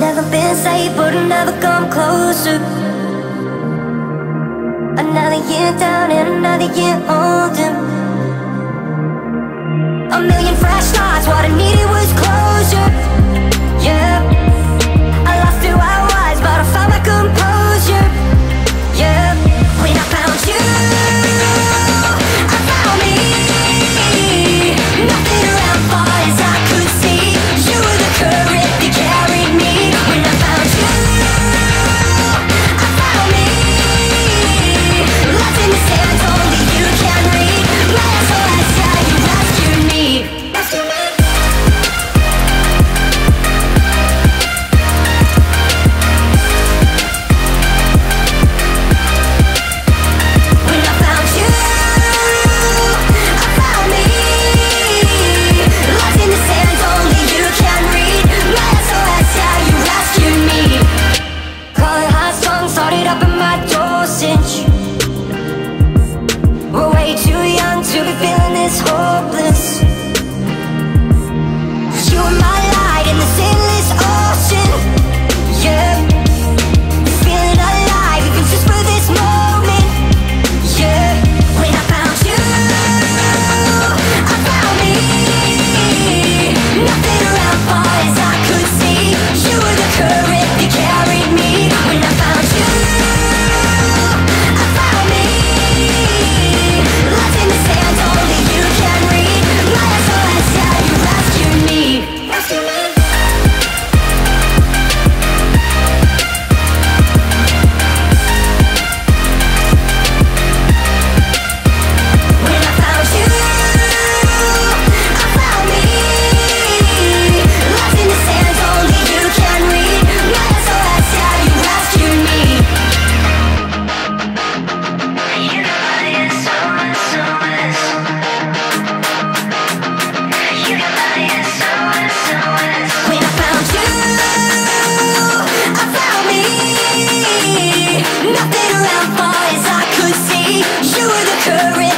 been safe, but never come closer. Another year down and another year older You were the courage.